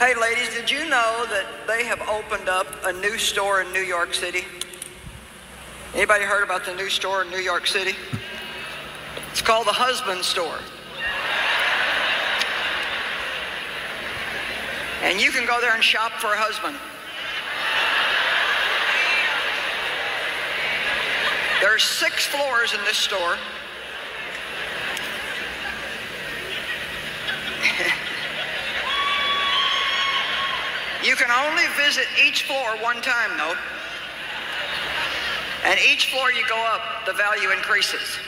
Hey, ladies, did you know that they have opened up a new store in New York City? Anybody heard about the new store in New York City? It's called the Husband Store. And you can go there and shop for a husband. There's six floors in this store. You can only visit each floor one time, though. And each floor you go up, the value increases.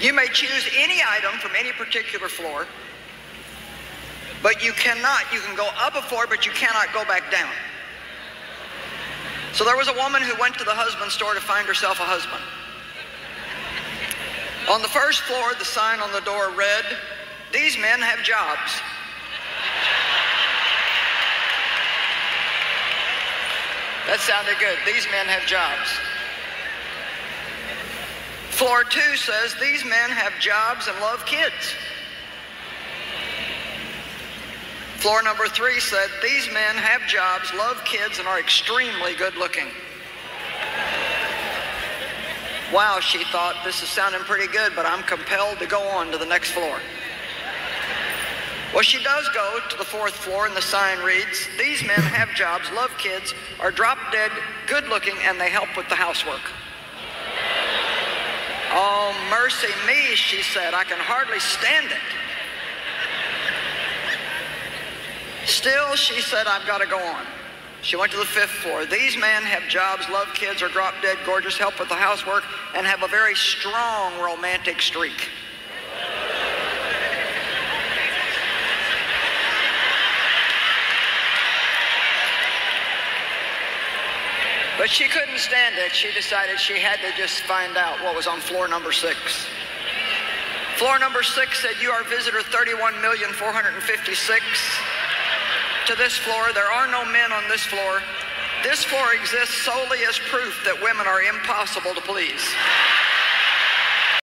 You may choose any item from any particular floor, but you cannot, you can go up a floor, but you cannot go back down. So there was a woman who went to the husband store to find herself a husband. On the first floor, the sign on the door read, These men have jobs. That sounded good. These men have jobs. Floor two says, These men have jobs and love kids. Floor number three said, These men have jobs, love kids, and are extremely good looking. Wow, she thought, this is sounding pretty good, but I'm compelled to go on to the next floor. Well, she does go to the fourth floor, and the sign reads These men have jobs, love kids, are drop dead, good looking, and they help with the housework. Oh, mercy me, she said. I can hardly stand it. Still, she said, I've got to go on. She went to the fifth floor. These men have jobs, love kids, are drop dead gorgeous, help with the housework, and have a very strong romantic streak. But she couldn't stand it. She decided she had to just find out what was on floor number six. Floor number six said, You are visitor 31,456. To this floor, there are no men on this floor. This floor exists solely as proof that women are impossible to please.